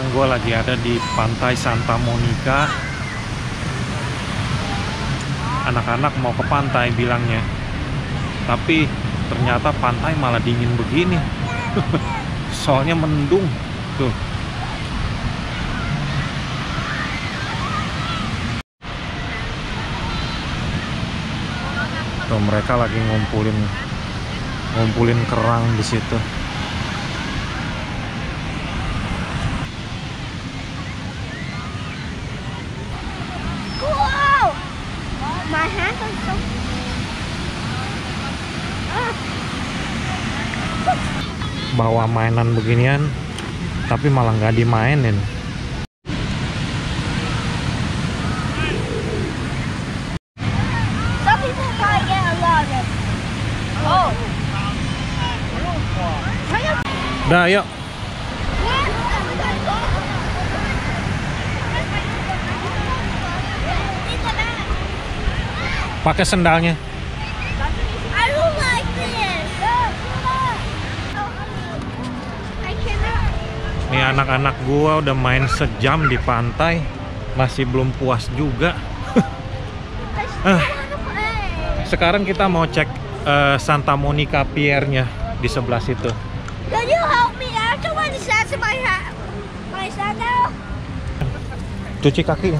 Sekarang gue lagi ada di pantai Santa Monica. Anak-anak mau ke pantai bilangnya. Tapi ternyata pantai malah dingin begini. Soalnya mendung. Tuh. Tuh mereka lagi ngumpulin ngumpulin kerang di situ. So. bawa mainan beginian tapi malah nggak dimainin. Some people pakai sendalnya I don't like this. I cannot. nih anak-anak gua udah main sejam di pantai masih belum puas juga Ah. sekarang kita mau cek eh, Santa Monica Pier-nya di sebelah situ Can you help me? I have to wear the socks in my hat. My sandal. cuci kaki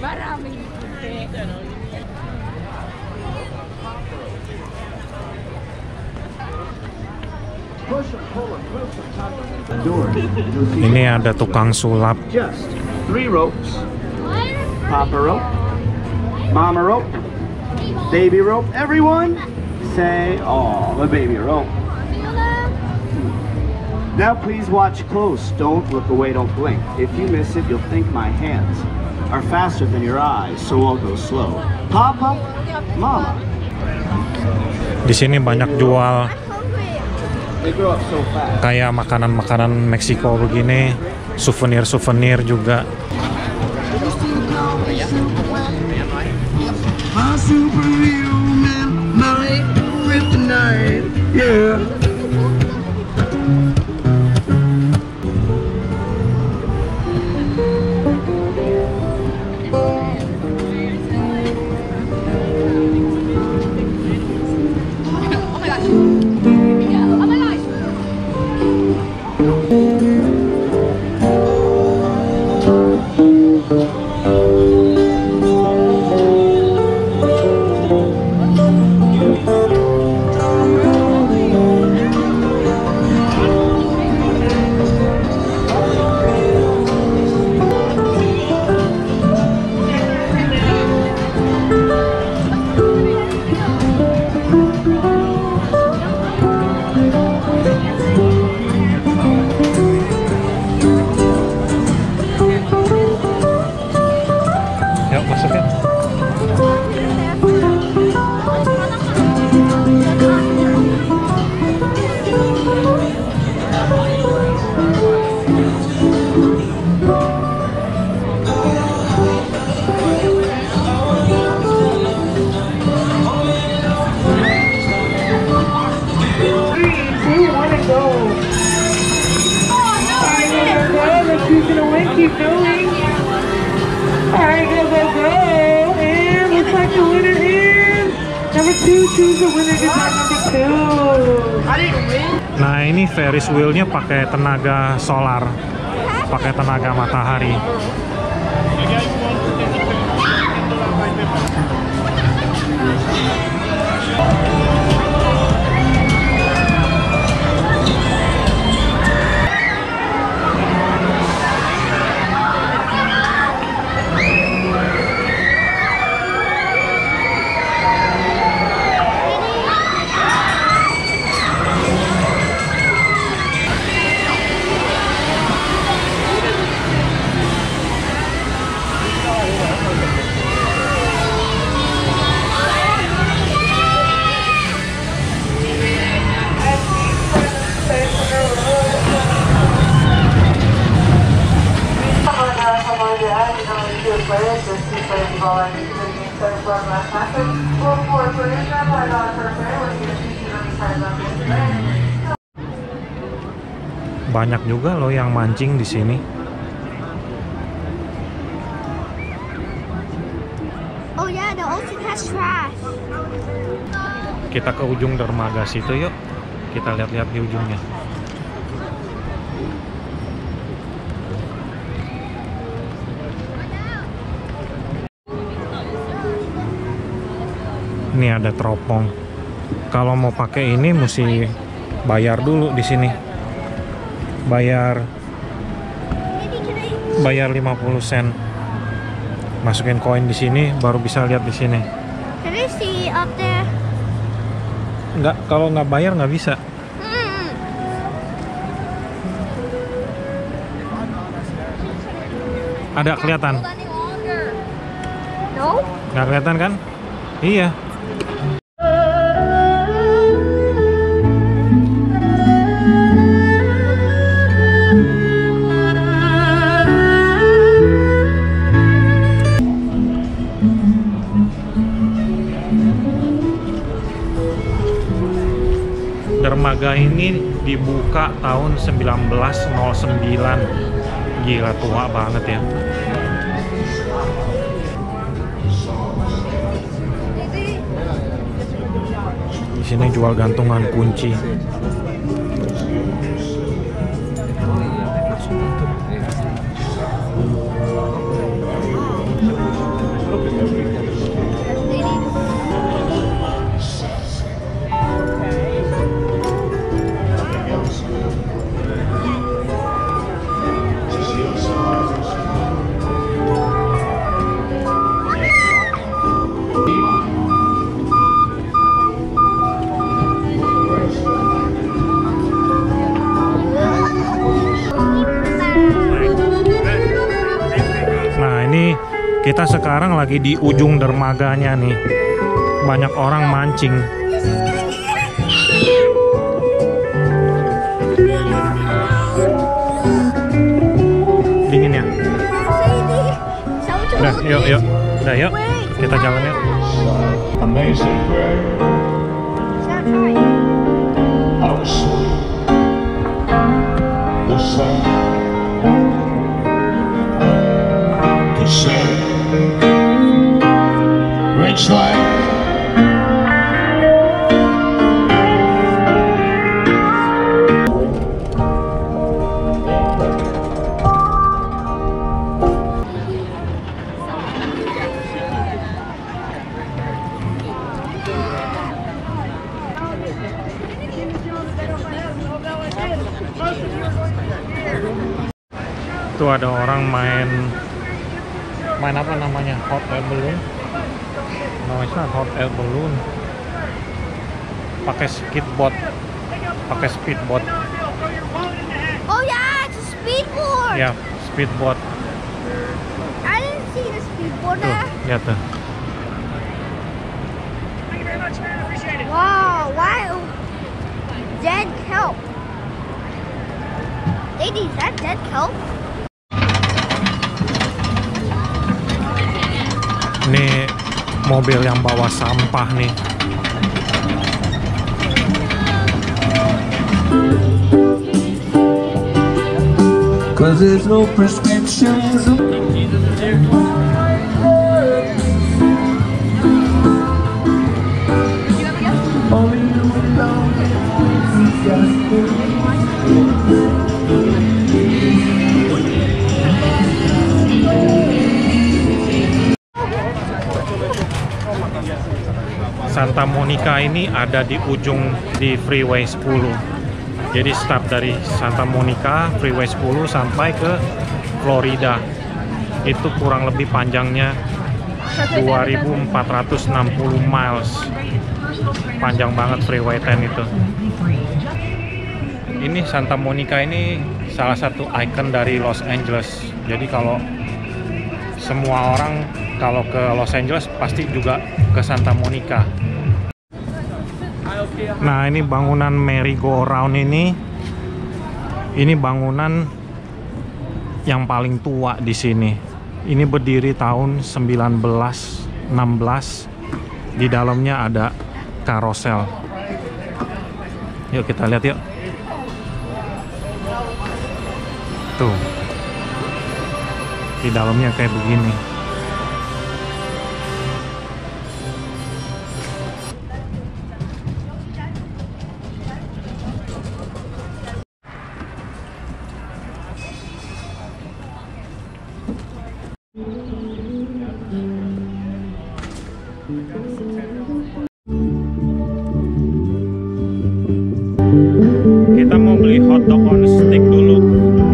Maraming, maraming puti. ini ada tukang sulap Just three ropes. Papa rope, mama rope, baby rope. Everyone say, oh, the baby rope. Now please watch close. Don't look away, don't blink. If you miss it, you'll think my hands are faster than your eyes, so I'll go slow. Papa, mama. di sini banyak jual kayak makanan-makanan Meksiko begini souvenir-souvenir juga My kryptonite. Yeah. Nah ini Ferris wheel-nya pakai tenaga solar. Pakai tenaga matahari Banyak juga loh yang mancing di sini. Oh yeah, the ocean has trash. Kita ke ujung dermaga situ yuk. Kita lihat-lihat di ujungnya. Ini ada teropong. Kalau mau pakai ini mesti bayar dulu di sini. Bayar bayar 50 sen. Masukin koin di sini baru bisa lihat di sini. Nggak, kalau nggak bayar nggak bisa. Ada kelihatan? Nggak kelihatan kan? Iya. Dermaga ini dibuka tahun 1909. Gila tua banget ya. Di sini jual gantungan kunci. Kita sekarang lagi di ujung dermaganya nih. Banyak orang mancing. Dingin ya? Udah, yuk, yuk. Udah, yuk. Kita jalan yuk. Amazing how sweet the sound to sing balloon. Pakai skateboard. Pakai speedboat. Oh yeah, it's a speedboard. Ya, speedboat. I didn't see the speedboard Tuh, lihat tuh. Wow, why? Dead kelp. Lady, is that dead kelp? Ini mobil yang bawa sampah nih. Cause there's no prescriptions. Only Monica ini ada di ujung di Freeway 10. Jadi start dari Santa Monica Freeway 10 sampai ke Florida. Itu kurang lebih panjangnya 2460 miles. Panjang banget Freeway 10 itu. Ini Santa Monica ini salah satu ikon dari Los Angeles. Jadi kalau semua orang kalau ke Los Angeles pasti juga ke Santa Monica. Nah, ini bangunan merry go round ini ini bangunan yang paling tua di sini. Ini berdiri tahun 1916. Di dalamnya ada karosel. Yuk kita lihat yuk. Tuh. Di dalamnya kayak begini. Kita mau beli hotdog on stick dulu.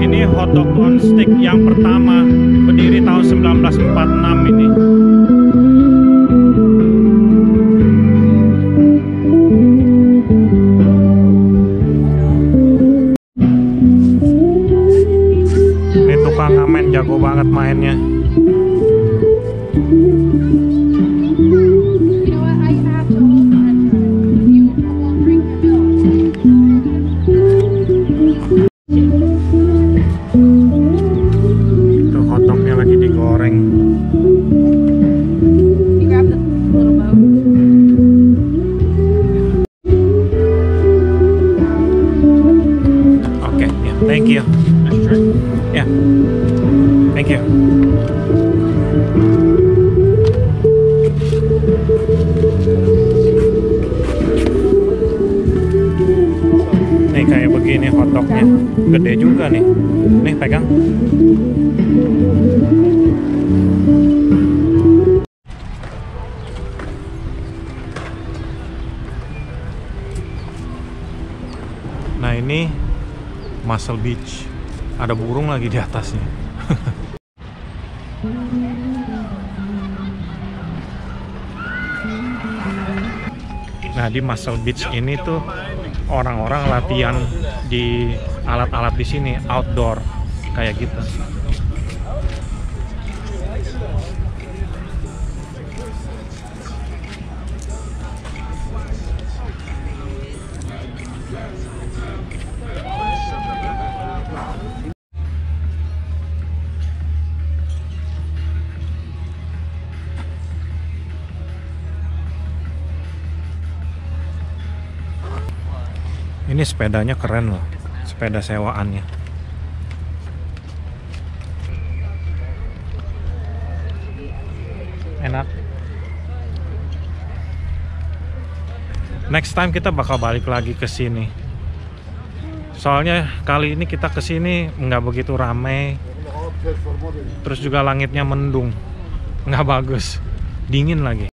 Ini hotdog on stick yang pertama, berdiri tahun 1946 ini. Ini tukang ngamen jago banget mainnya. Thank you. Ya, thank you. Nih kayak begini hotdognya, gede juga nih. Nih pegang. Nah ini Muscle Beach. Ada burung lagi di atasnya. nah di Muscle Beach ini tuh orang-orang latihan di alat-alat di sini outdoor kayak gitu. Ini sepedanya keren loh, sepeda sewaannya. Enak. Next time kita bakal balik lagi ke sini. Soalnya kali ini kita ke sini nggak begitu ramai. Terus juga langitnya mendung, nggak bagus, dingin lagi.